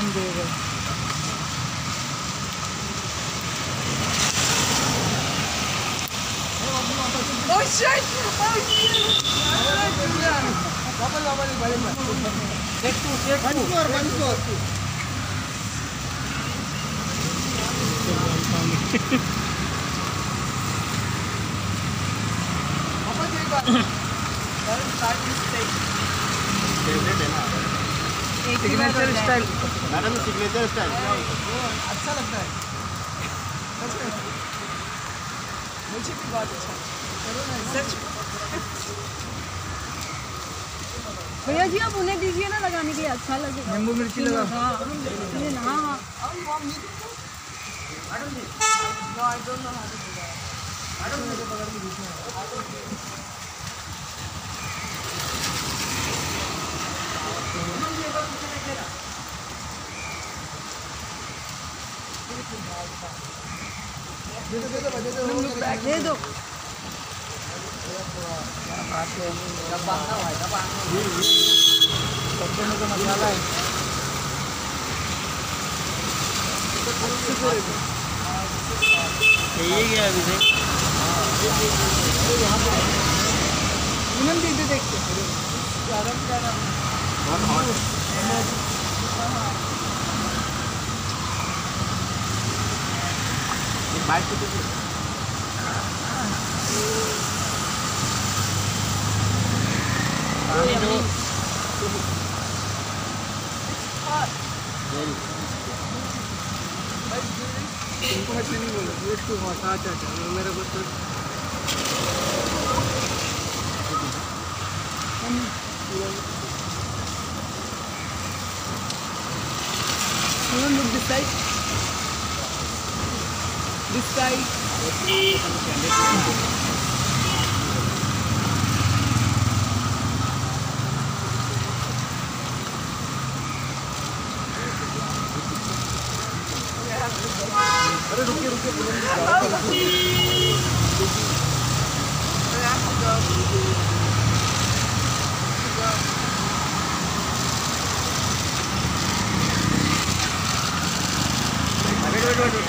diyorum. Boşver. Çek dur, çek dur. Beni beni sor. Apa cek, Pak? Baru start mistake. Devlet enak. Signature style madam signature style अच्छा लगता है सच में मुझे भी बहुत अच्छा करो ना सच भैया जी आप उन्हें दीजिए ना लगाने के लिए अच्छा लगे नींबू मिर्ची लगा हाँ ये ना हाँ No, I don't know how to do that. दे दो सबसे में मसाला है यही क्या अभी से देखते बहुत हॉट एक बाइट तो दीजिए तुमको ऐसे नहीं बोला ये टू हॉट अच्छा अच्छा मेरे को तो look this side. This side. अरे रुकिए रुकिए पूनम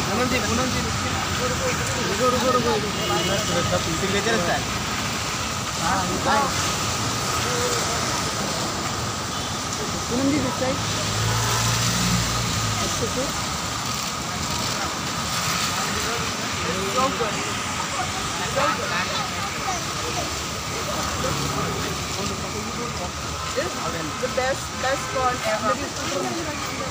पूनम जी पूनम जी रुको रुको रुको रुको signature style Poonam ji this side अच्छे से. This is the.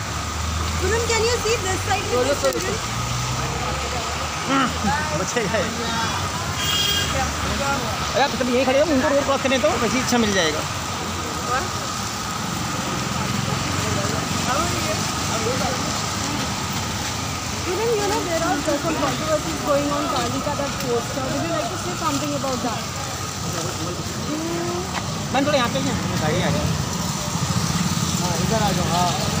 Punan, can you see this side with the children? बच्चे गए अरे आप कभी यहीं खड़े हो उनको रोड क्रॉस करें तो वैसे ही अच्छा मिल जाएगा Punan, you know there are some controversies going on Kalika that poster. Would you like to say something about that? Ma'am थोड़ा यहाँ पे ही हैं गाड़ी आ जाए हाँ इधर आ जाओ हाँ